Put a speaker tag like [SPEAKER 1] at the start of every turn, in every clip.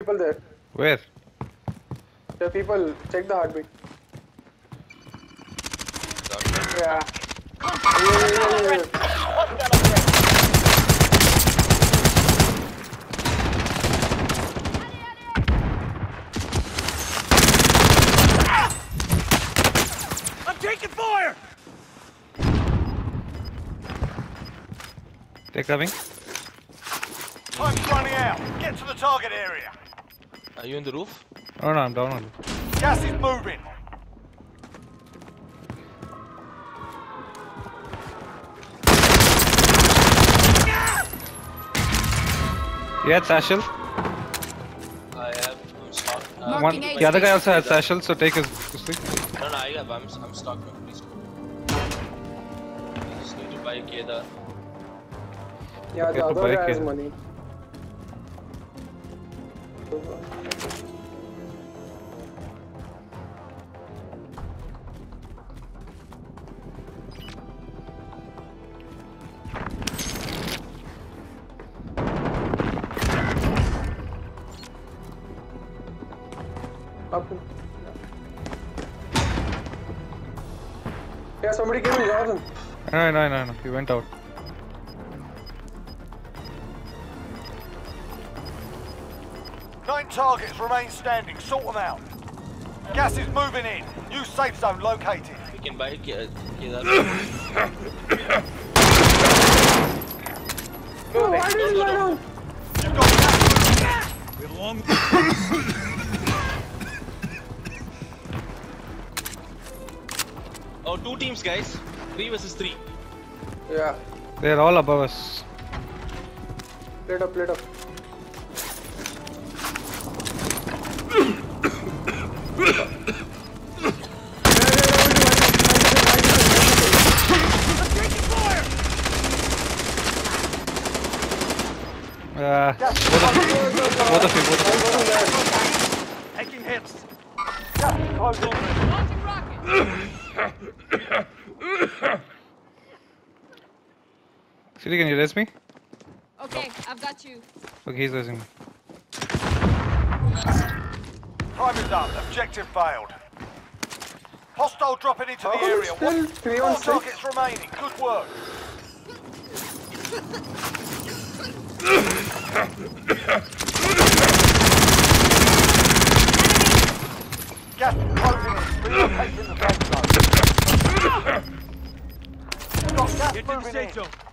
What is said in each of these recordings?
[SPEAKER 1] people there.
[SPEAKER 2] Where?
[SPEAKER 1] There are people. Check the heartbeat. Yeah. Yeah, yeah, yeah, yeah.
[SPEAKER 3] I'm taking fire!
[SPEAKER 2] They're coming.
[SPEAKER 3] Time's running out. Get to the target area.
[SPEAKER 4] Are you in the roof?
[SPEAKER 2] Oh no, I'm down on
[SPEAKER 3] Gas is moving.
[SPEAKER 2] Yeah, Sashel.
[SPEAKER 4] I have. I'm stuck. Uh,
[SPEAKER 2] One, the other guy also has
[SPEAKER 5] space.
[SPEAKER 2] Sashel, so take his this
[SPEAKER 4] no, no, I have. I'm, I'm stuck. man. Please go. I just need to buy Kedar.
[SPEAKER 1] Yeah,
[SPEAKER 2] Okay,
[SPEAKER 1] the
[SPEAKER 2] so
[SPEAKER 1] other guy has money. Yeah, somebody came grabbed him.
[SPEAKER 2] No, no, no, no. He went out.
[SPEAKER 3] Nine targets remain standing. Sort them out. Gas is moving in. New safe zone located.
[SPEAKER 4] We can buy Ke- Kedar.
[SPEAKER 1] Oh, why did he lie down?
[SPEAKER 3] You've got gas moving.
[SPEAKER 4] oh, two teams, guys. Three versus three.
[SPEAKER 1] Yeah.
[SPEAKER 2] They're all above us.
[SPEAKER 1] Plate up, plate up.
[SPEAKER 2] Uh, both of you, both of you.
[SPEAKER 3] Taking hits. Gas is closing in.
[SPEAKER 5] Launching rocket.
[SPEAKER 2] City, can you raise me?
[SPEAKER 5] Okay, I've got you.
[SPEAKER 2] Okay, he's raising me.
[SPEAKER 3] Time is up. Objective failed. Hostile dropping into the
[SPEAKER 1] come
[SPEAKER 3] area.
[SPEAKER 1] it's still
[SPEAKER 3] One-
[SPEAKER 1] three
[SPEAKER 3] Four
[SPEAKER 1] on six?
[SPEAKER 3] targets remaining. Good work. Gas is closing in. Relocating the safe zone. We've got gas moving in.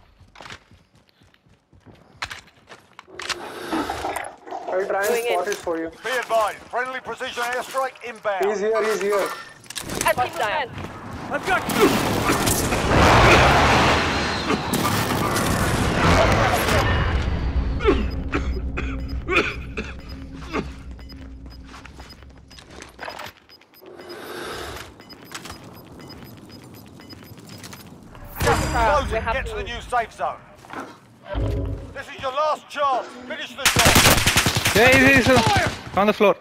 [SPEAKER 1] I'll try and spot it for you.
[SPEAKER 3] Be advised, friendly precision airstrike inbound.
[SPEAKER 1] He's here, he's here.
[SPEAKER 3] I've got Closing, get to the new safe zone. This is your last chance. Finish the job.
[SPEAKER 2] Yeah, he's, he's uh, on the floor.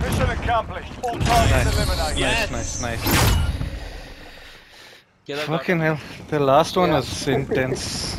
[SPEAKER 3] Mission accomplished. All targets eliminated.
[SPEAKER 2] Nice, nice, nice.
[SPEAKER 4] Kedar got
[SPEAKER 2] Fucking hell. The last one
[SPEAKER 1] Yeah.
[SPEAKER 2] was intense.